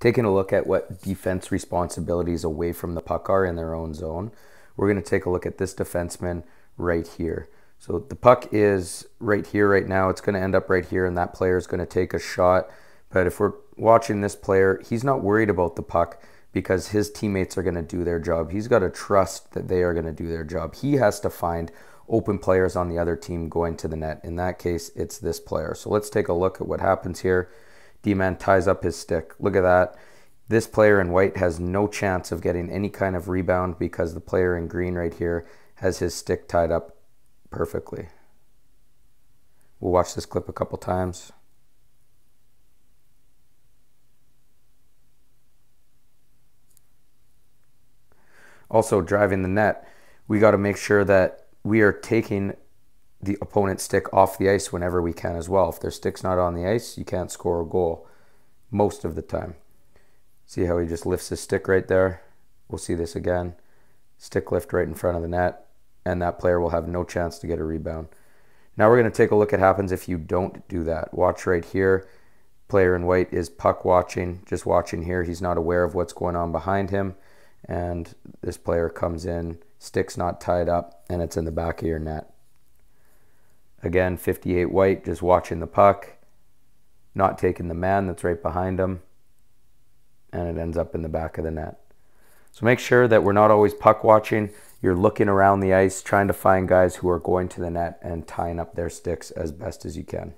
taking a look at what defense responsibilities away from the puck are in their own zone, we're going to take a look at this defenseman right here. So the puck is right here right now. It's going to end up right here, and that player is going to take a shot. But if we're watching this player, he's not worried about the puck because his teammates are going to do their job. He's got to trust that they are going to do their job. He has to find open players on the other team going to the net. In that case, it's this player. So let's take a look at what happens here. D-man ties up his stick. Look at that. This player in white has no chance of getting any kind of rebound because the player in green right here has his stick tied up perfectly. We'll watch this clip a couple times. Also, driving the net, we got to make sure that we are taking the opponent's stick off the ice whenever we can as well. If their stick's not on the ice, you can't score a goal most of the time. See how he just lifts his stick right there? We'll see this again. Stick lift right in front of the net, and that player will have no chance to get a rebound. Now we're going to take a look at happens if you don't do that. Watch right here. Player in white is puck watching, just watching here. He's not aware of what's going on behind him and this player comes in, stick's not tied up, and it's in the back of your net. Again, 58 white, just watching the puck, not taking the man that's right behind him, and it ends up in the back of the net. So make sure that we're not always puck watching. You're looking around the ice, trying to find guys who are going to the net and tying up their sticks as best as you can.